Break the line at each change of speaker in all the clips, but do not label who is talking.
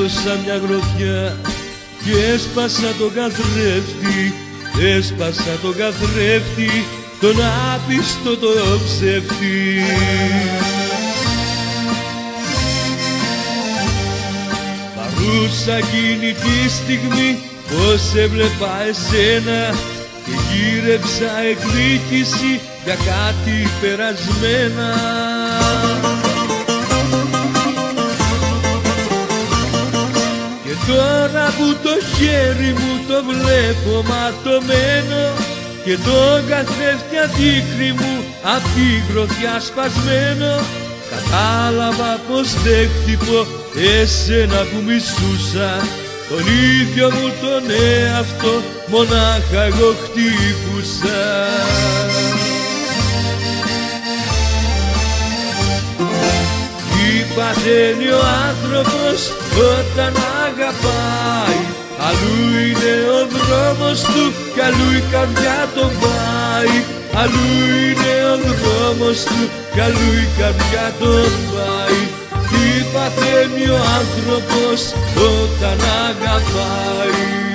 Έδωσα μια γροθιά και έσπασα τον καθρέφτη Έσπασα τον καθρέφτη τον άπιστο το ψεύτη. Παρούσα εκείνη τη στιγμή πως έβλεπα εσένα και γύρεψα εκδίκηση για κάτι περασμένα τώρα που το χέρι μου το βλέπω ματωμένο και το καθρέφτη αντίκρι μου απ' τη γροθιά σπασμένο κατάλαβα πως δεν χτυπώ εσένα που μισούσα. Τον ίδιο μου τον εαυτό μονάχα εγώ χτύπουσα Τι παθαίνει ο άνθρωπος όταν αγαπάει. Αλλού είναι ο δρόμος του κι αλλού η καρδιά τον πάει Αλλού είναι ο δρόμος του κι αλλού η καρδιά τον πάει Τι παθαίνει ο άνθρωπος όταν αγαπάει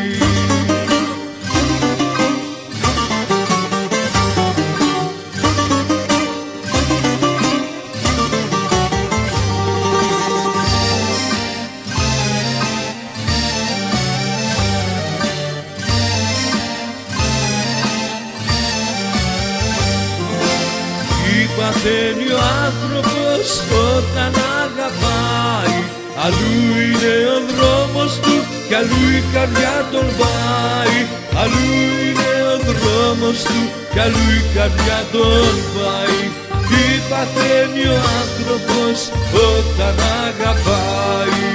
παθαίνει ο άνθρωπος όταν αγαπάει. Αλλού είναι ο δρόμος του κι αλλού η καρδιά τον πάει Αλλού είναι ο δρόμος του κι αλλού η καρδιά τον πάει Τι παθαίνει ο άνθρωπος όταν αγαπάει